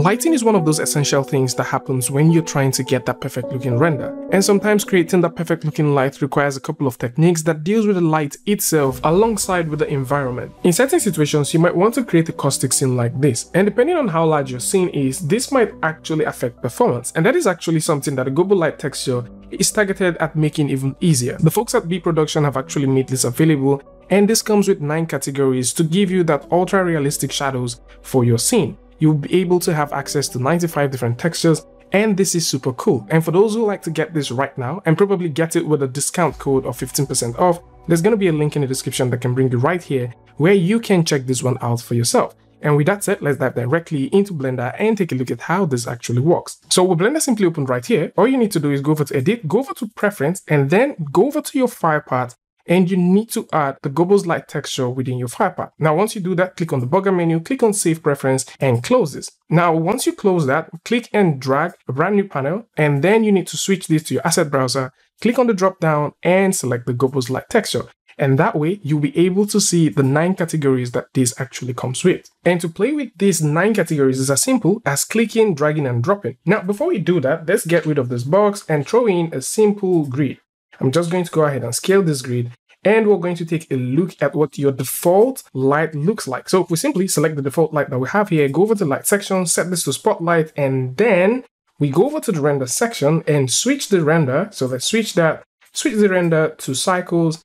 Lighting is one of those essential things that happens when you're trying to get that perfect looking render. And sometimes creating that perfect looking light requires a couple of techniques that deals with the light itself alongside with the environment. In certain situations, you might want to create a caustic scene like this. And depending on how large your scene is, this might actually affect performance. And that is actually something that a Gobo light texture is targeted at making even easier. The folks at B Production have actually made this available and this comes with 9 categories to give you that ultra realistic shadows for your scene you'll be able to have access to 95 different textures and this is super cool. And for those who like to get this right now and probably get it with a discount code of 15% off, there's going to be a link in the description that can bring you right here where you can check this one out for yourself. And with that said, let's dive directly into Blender and take a look at how this actually works. So with Blender simply open right here, all you need to do is go over to edit, go over to preference, and then go over to your file path and you need to add the Gobos light texture within your path. Now, once you do that, click on the burger menu, click on save preference and close this. Now, once you close that, click and drag a brand new panel, and then you need to switch this to your asset browser, click on the drop down and select the Gobos light texture. And that way, you'll be able to see the nine categories that this actually comes with. And to play with these nine categories is as simple as clicking, dragging, and dropping. Now, before we do that, let's get rid of this box and throw in a simple grid. I'm just going to go ahead and scale this grid and we're going to take a look at what your default light looks like. So if we simply select the default light that we have here, go over to light section, set this to spotlight, and then we go over to the render section and switch the render. So let's switch that, switch the render to cycles.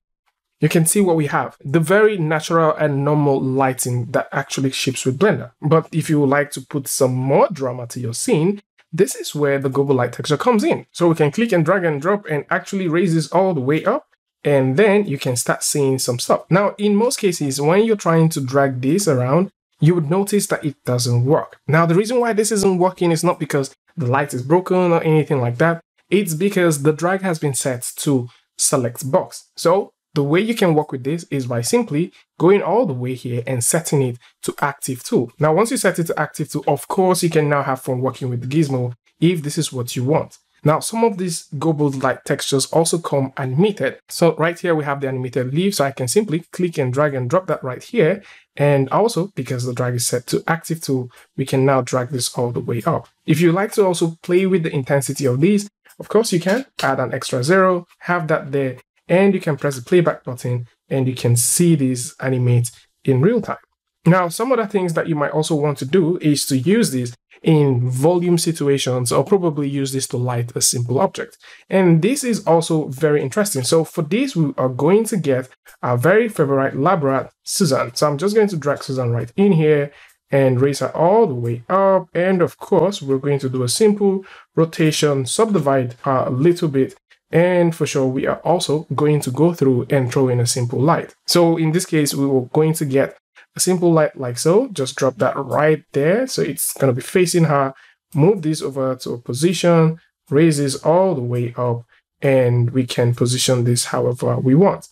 You can see what we have, the very natural and normal lighting that actually ships with Blender. But if you would like to put some more drama to your scene, this is where the Gobo light texture comes in. So we can click and drag and drop and actually raise this all the way up and then you can start seeing some stuff. Now, in most cases, when you're trying to drag this around, you would notice that it doesn't work. Now, the reason why this isn't working is not because the light is broken or anything like that. It's because the drag has been set to select box. So the way you can work with this is by simply going all the way here and setting it to active tool. Now, once you set it to active tool, of course, you can now have fun working with the gizmo if this is what you want. Now, some of these Gobos light textures also come animated. So right here, we have the animated leaf. So I can simply click and drag and drop that right here. And also, because the drag is set to active tool, we can now drag this all the way up. If you like to also play with the intensity of these, of course you can add an extra zero, have that there, and you can press the playback button and you can see these animate in real time. Now, some other things that you might also want to do is to use these in volume situations or probably use this to light a simple object. And this is also very interesting. So for this, we are going to get our very favorite lab rat, Susan. So I'm just going to drag Susan right in here and raise her all the way up. And of course, we're going to do a simple rotation, subdivide her a little bit. And for sure, we are also going to go through and throw in a simple light. So in this case, we were going to get a simple light like so. Just drop that right there. So it's going to be facing her. Move this over to a position, raise this all the way up, and we can position this however we want.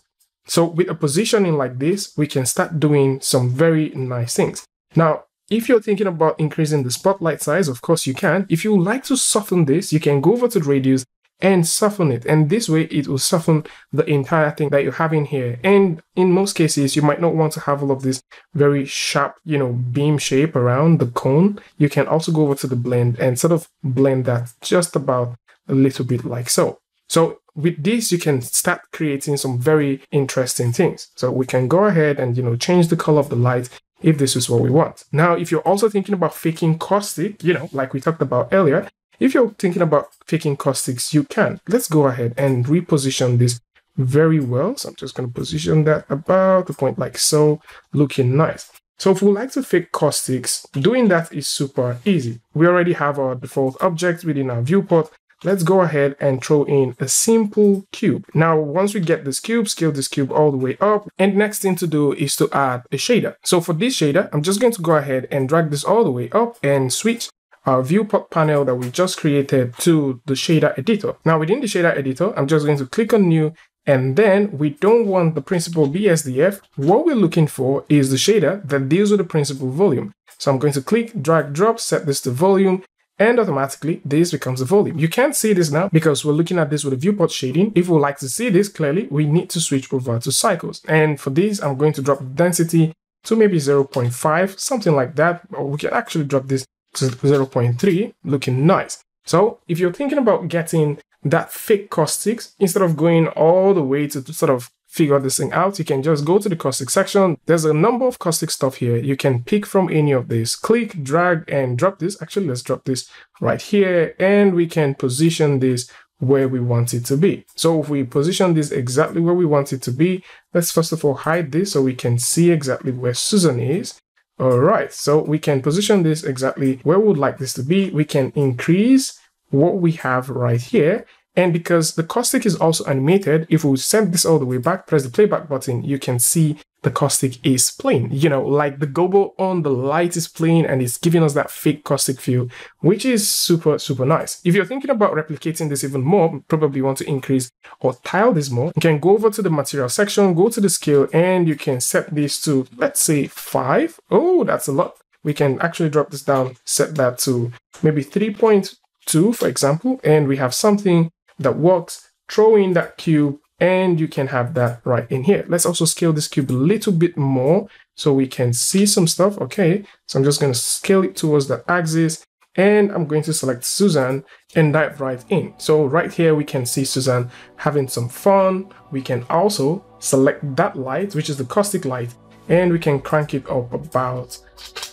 So with a positioning like this, we can start doing some very nice things. Now, if you're thinking about increasing the spotlight size, of course you can. If you like to soften this, you can go over to the radius and soften it. And this way it will soften the entire thing that you have in here. And in most cases, you might not want to have all of this very sharp, you know, beam shape around the cone. You can also go over to the blend and sort of blend that just about a little bit like so. So with this, you can start creating some very interesting things. So we can go ahead and, you know, change the color of the light if this is what we want. Now, if you're also thinking about faking caustic, you know, like we talked about earlier, if you're thinking about faking caustics, you can. Let's go ahead and reposition this very well. So I'm just going to position that about the point like so, looking nice. So if we like to fake caustics, doing that is super easy. We already have our default object within our viewport. Let's go ahead and throw in a simple cube. Now, once we get this cube, scale this cube all the way up. And next thing to do is to add a shader. So for this shader, I'm just going to go ahead and drag this all the way up and switch our viewport panel that we just created to the shader editor. Now within the shader editor, I'm just going to click on new and then we don't want the Principled BSDF. What we're looking for is the shader that deals with the Principled Volume. So I'm going to click, drag, drop, set this to volume, and automatically this becomes the volume. You can't see this now because we're looking at this with a viewport shading. If we like to see this clearly, we need to switch over to cycles. And for this, I'm going to drop density to maybe 0.5, something like that. Or we can actually drop this 0.3, looking nice. So if you're thinking about getting that fake caustics, instead of going all the way to sort of figure this thing out, you can just go to the caustic section. There's a number of caustic stuff here. You can pick from any of this. Click, drag, and drop this. Actually, let's drop this right here. And we can position this where we want it to be. So if we position this exactly where we want it to be, let's first of all hide this so we can see exactly where Susan is. All right, so we can position this exactly where we would like this to be. We can increase what we have right here and because the caustic is also animated, if we send this all the way back, press the playback button, you can see the caustic is playing. You know, like the gobo on the light is playing and it's giving us that fake caustic feel, which is super, super nice. If you're thinking about replicating this even more, probably want to increase or tile this more, you can go over to the material section, go to the scale, and you can set this to, let's say, five. Oh, that's a lot. We can actually drop this down, set that to maybe 3.2, for example, and we have something that works, throw in that cube and you can have that right in here. Let's also scale this cube a little bit more so we can see some stuff. Okay, so I'm just going to scale it towards the axis and I'm going to select Susan and dive right in. So right here, we can see Susan having some fun. We can also select that light, which is the caustic light, and we can crank it up about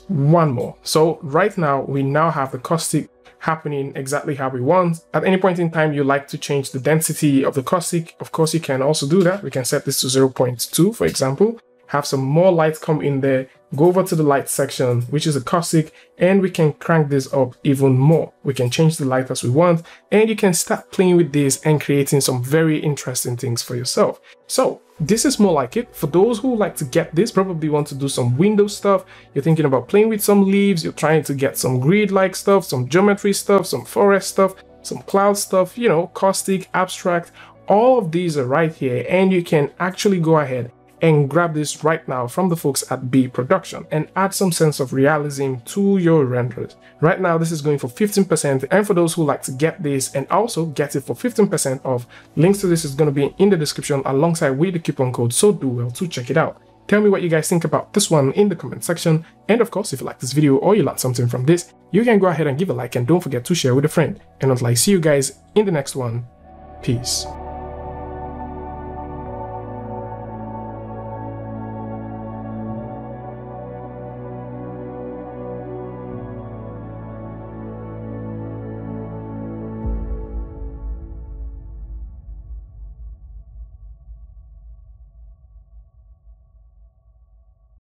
one more. So right now, we now have the caustic happening exactly how we want. At any point in time you like to change the density of the caustic, of course you can also do that. We can set this to 0.2 for example, have some more lights come in there, go over to the light section, which is a caustic, and we can crank this up even more. We can change the light as we want, and you can start playing with this and creating some very interesting things for yourself. So this is more like it. For those who like to get this, probably want to do some window stuff, you're thinking about playing with some leaves, you're trying to get some grid-like stuff, some geometry stuff, some forest stuff, some cloud stuff, you know, caustic, abstract, all of these are right here and you can actually go ahead and grab this right now from the folks at B Production and add some sense of realism to your renders. Right now, this is going for 15%, and for those who like to get this and also get it for 15% off, links to this is going to be in the description alongside with the coupon code, so do well to check it out. Tell me what you guys think about this one in the comment section, and of course, if you like this video or you learned something from this, you can go ahead and give a like and don't forget to share with a friend. And until I see you guys in the next one, peace.